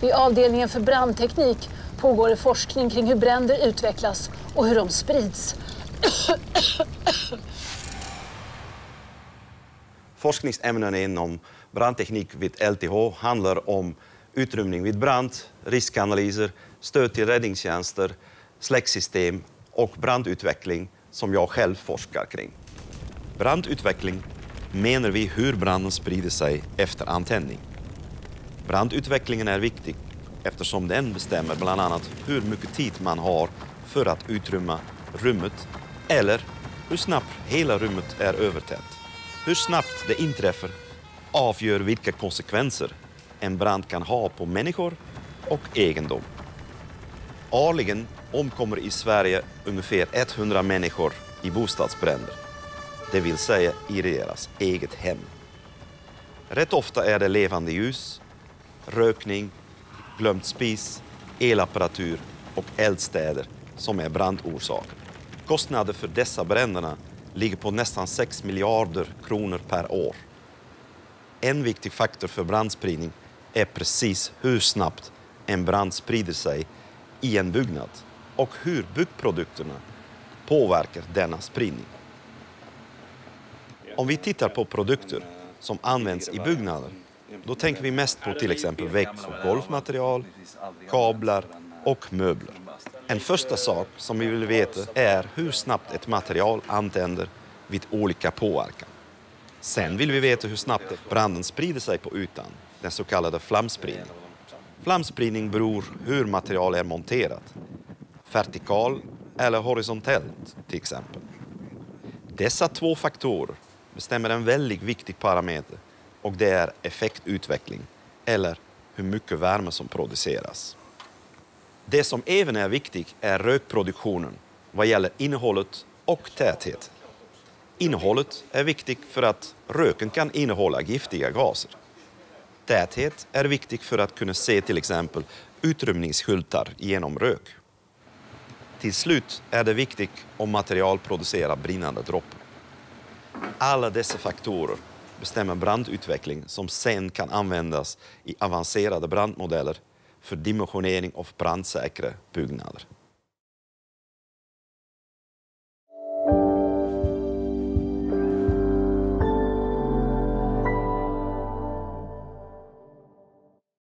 Vid avdelningen för brandteknik pågår det forskning kring hur bränder utvecklas och hur de sprids. Forskningsämnen inom brandteknik vid LTH handlar om utrymning vid brand, riskanalyser, stöd till räddningstjänster, släcksystem och brandutveckling som jag själv forskar kring. Brandutveckling menar vi hur branden sprider sig efter antändning. Brandutvecklingen är viktig eftersom den bestämmer bland annat hur mycket tid man har för att utrymma rummet eller hur snabbt hela rummet är övertänt. Hur snabbt det inträffar avgör vilka konsekvenser en brand kan ha på människor och egendom. Årligen omkommer i Sverige ungefär 100 människor i bostadsbränder, det vill säga i deras eget hem. Rätt ofta är det levande ljus, rökning, glömt spis, elapparatur och eldstäder som är brandorsak. Kostnader för dessa bränderna ligger på nästan 6 miljarder kronor per år. En viktig faktor för brandspridning är precis hur snabbt en brand sprider sig i en byggnad och hur byggprodukterna påverkar denna spridning. Om vi tittar på produkter som används i byggnader då tänker vi mest på till exempel vägg och golvmaterial, kablar och möbler. En första sak som vi vill veta är hur snabbt ett material antänder vid olika påverkan. Sen vill vi veta hur snabbt branden sprider sig på ytan, den så kallade flamspridningen. Flamspridning beror hur material är monterat, vertikal eller horisontellt till exempel. Dessa två faktorer bestämmer en väldigt viktig parameter och det är effektutveckling eller hur mycket värme som produceras. Det som även är viktigt är rökproduktionen vad gäller innehållet och täthet. Innehållet är viktigt för att röken kan innehålla giftiga gaser. Täthet är viktigt för att kunna se till exempel utrymningsskyltar genom rök. Till slut är det viktigt om material producerar brinnande droppar. Alla dessa faktorer bestämmer brandutveckling som sen kan användas i avancerade brandmodeller för dimensionering av brandsäkra byggnader.